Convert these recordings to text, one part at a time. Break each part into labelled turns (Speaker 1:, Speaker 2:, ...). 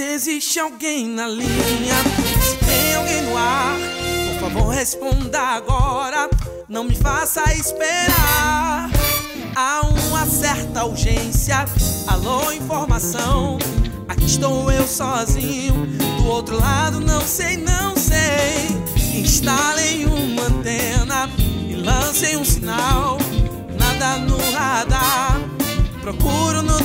Speaker 1: Se existe alguém na linha, se tem alguém no ar, por favor responda agora. Não me faça esperar. Há uma certa urgência. Alô, informação. Aqui estou eu sozinho. Do outro lado, não sei, não sei. Instalem uma antena e lancem um sinal. Nada no radar. Procuro no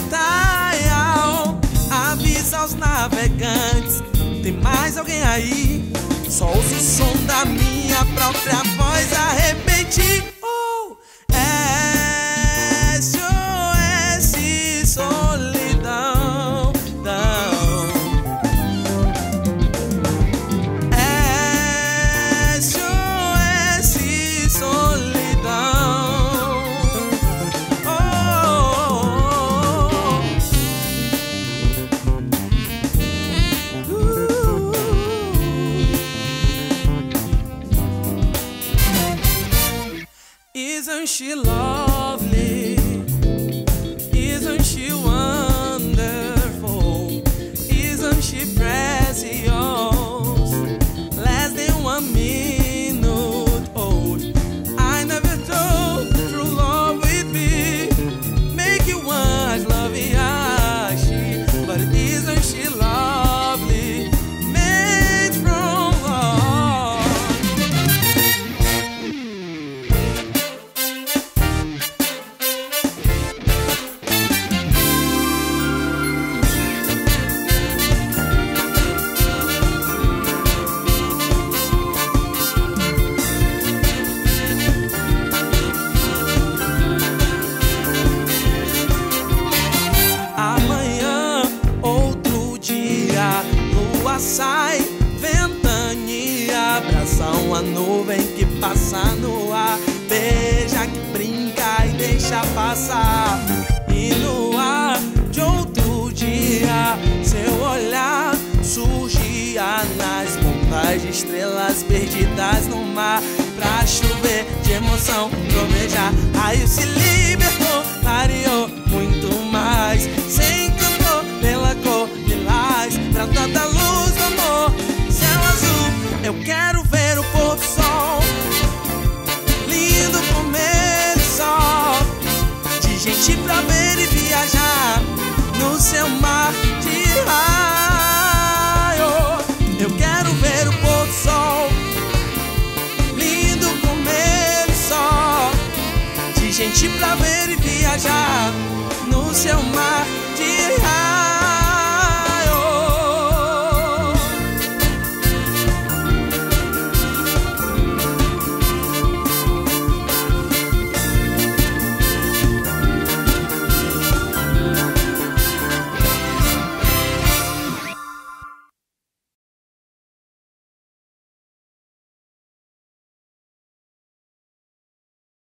Speaker 1: mais alguém aí? Só ouço o som da minha própria voz she lost. No ar, beija que brinca e deixa passar. E no ar de outro dia, seu olhar surgia nas pontas de estrelas perdidas no mar. Pra chover de emoção, trovejar, raio se libertou, gente pra ver e viajar no seu mar.